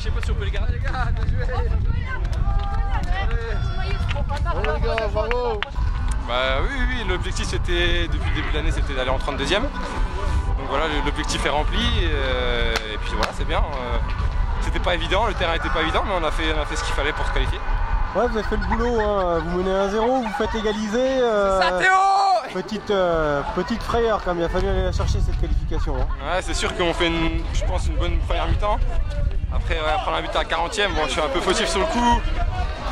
je sais pas si on peut les garder. Les gars, bien joué. Bon les gars, bravo. Bah oui, oui, l'objectif c'était, depuis le début de l'année, c'était d'aller en 32e. Donc voilà, l'objectif est rempli. Euh, et puis voilà, c'est bien. Euh, c'était pas évident, le terrain était pas évident, mais on a fait, on a fait ce qu'il fallait pour se qualifier. Ouais, vous avez fait le boulot, hein. vous menez 1-0, vous faites égaliser. Euh... Ça, Théo petite, euh, petite frayeur quand même, il a fallu aller la chercher cette qualification. hein. Ouais, c'est sûr qu'on fait, une, je pense, une bonne première mi-temps. Après, ouais, prendre un but à 40e, bon, je suis un peu fautif sur le coup.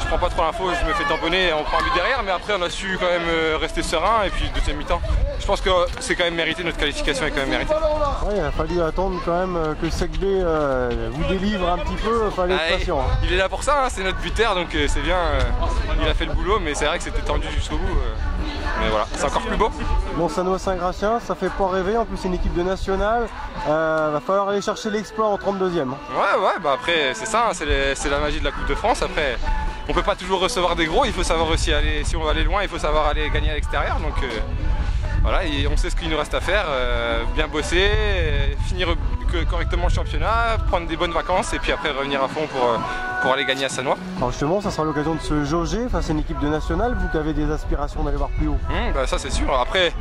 Je prends pas trop l'info, je me fais tamponner on prend un but derrière, mais après on a su quand même euh, rester serein et puis deuxième mi-temps. Je pense que c'est quand même mérité, notre qualification est quand même méritée. Ouais, il a fallu attendre quand même euh, que Sec B euh, vous délivre un petit peu, il fallait être Ah, patient. hein. Il est là pour ça, hein, c'est notre buteur, donc euh, c'est bien. euh, il a fait le boulot, mais c'est vrai que c'était tendu jusqu'au bout. mais voilà, c'est encore plus beau. Bon, Sanois Saint-Gratien, ça fait pas rêver, en plus c'est une équipe de nationale. Va falloir aller chercher l'exploit en 32e. hein. Ouais, ouais, bah après, c'est ça, hein, c'est la magie de la Coupe de France. Après, on peut pas toujours recevoir des gros, il faut savoir aussi aller, si on veut aller loin, il faut savoir aller gagner à l'extérieur. Donc voilà, et on sait ce qu'il nous reste à faire, euh, bien bosser, euh, finir correctement le championnat, prendre des bonnes vacances et puis après revenir à fond pour, euh, pour aller gagner à Sanois. Alors justement, ça sera l'occasion de se jauger face à une équipe de nationale, vous qui avez des aspirations d'aller voir plus haut. Hum, bah, ça c'est sûr. Après,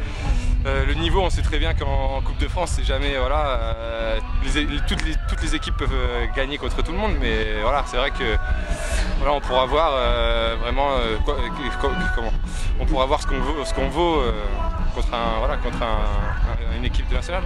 euh, le niveau, on sait très bien qu'en Coupe de France, c'est jamais voilà, euh, les- les- toutes, les, toutes les équipes peuvent gagner contre tout le monde, mais voilà, c'est vrai que voilà, on pourra voir euh, vraiment quoi- comment, on pourra voir ce qu'on vaut, ce qu'on vaut contre un voilà, contre un- un- une équipe de nationale.